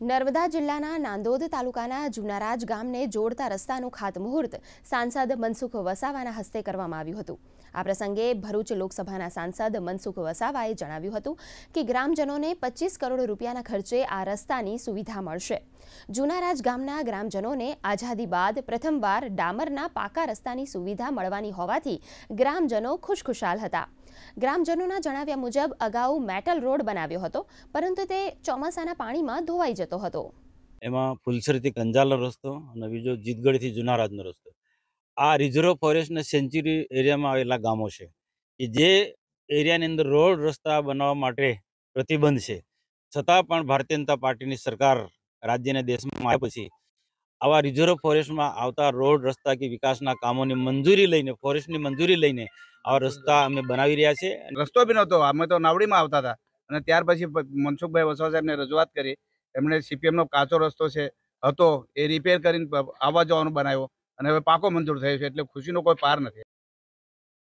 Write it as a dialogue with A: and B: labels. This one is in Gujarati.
A: નર્મદા જિલ્લાના નાંદોદ તાલુકાના જુનારાજ ગામને જોડતા રસ્તાનું ખાતમુહૂર્ત સાંસદ મનસુખ વસાવાના હસ્તે કરવામાં આવ્યું હતું. આ પ્રસંગે ભરૂચ લોકસભાના સાંસદ મનસુખ વસાવાએ જણાવ્યું હતું કે ગ્રામજનોને પચીસ કરોડ રૂપિયાના ખર્ચે આ રસ્તાની સુવિધા મળશે. જુનારાજ ગામના ગ્રામજનોને આઝાદી બાદ પ્રથમવાર ડામરના પાકા રસ્તાની સુવિધા મળવાની હોવાથી ગ્રામજનો ખુશખુશાલ હતા. ગ્રામજનોના જણાવ્યા મુજબ અગાઉ મેટલ રોડ બનાવ્યો હતો, પરંતુ તે ચોમાસાના પાણીમાં ધોવાઈ જતો હતો.
B: એમાં ફુલસરીથી કંજાલનો રસ્તો અને બીજો જીતગઢથી જુનારાજનો રસ્તો. આ રિઝર્વ ફોરેસ્ટના સેન્ચુરી એરિયામાં આવેલા ગામો છે. કે જે એરિયાની અંદર રોડ રસ્તા બનાવવા માટે પ્રતિબંધ છે. છતાં પણ ભારતીય જનતા પાર્ટીની સરકાર રાજ્યને દેશમાં આવ્યા પછી આવા રિઝર્વ ફોરેસ્ટમાં આવતા રોડ રસ્તા કે વિકાસના કામોની મંજૂરી લઈને ફોરેસ્ટની મંજૂરી લઈને આવા રસ્તા અમે બનાવી રહ્યા છે
C: રસ્તો બી નહોતો. અમે તો નાવડીમાં આવતા હતા. અને ત્યાર પછી મનસુખભાઈ વસવા સાહેબને રજૂઆત કરી. એમણે સીપીએમનો કાચો રસ્તો છે, હતો, એ રિપેર કરીને આવવા જવાનું બનાવ્યો. અને હવે પાકો મંજૂર થયો છે, એટલે ખુશીનો કોઈ પાર નથી.